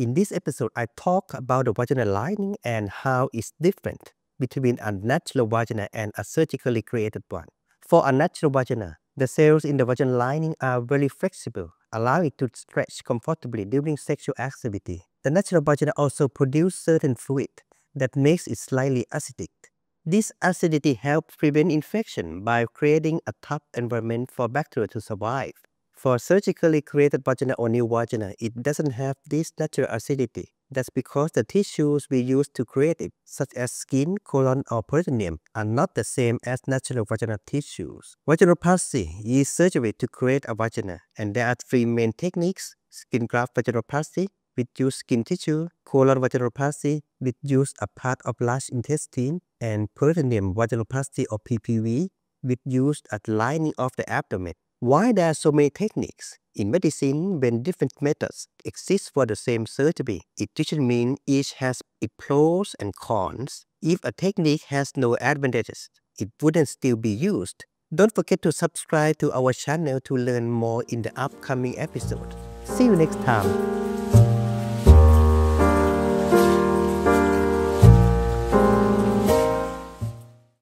In this episode, I talk about the vaginal lining and how it's different between a natural vagina and a surgically created one. For a natural vagina, the cells in the vaginal lining are very flexible, allowing it to stretch comfortably during sexual activity. The natural vagina also produces certain fluid that makes it slightly acidic. This acidity helps prevent infection by creating a tough environment for bacteria to survive. For surgically created vagina or new vagina, it doesn't have this natural acidity. That's because the tissues we use to create it, such as skin, colon, or peritoneum, are not the same as natural vaginal tissues. Vaginoplasty is surgery to create a vagina, and there are three main techniques, skin graft vaginoplasty, which use skin tissue, colon vaginoplasty, which use a part of large intestine, and peritoneum vaginoplasty or PPV, which use a lining of the abdomen. Why there are so many techniques? In medicine, when different methods exist for the same surgery, it doesn't mean each has its pros and cons. If a technique has no advantages, it wouldn't still be used. Don't forget to subscribe to our channel to learn more in the upcoming episode. See you next time.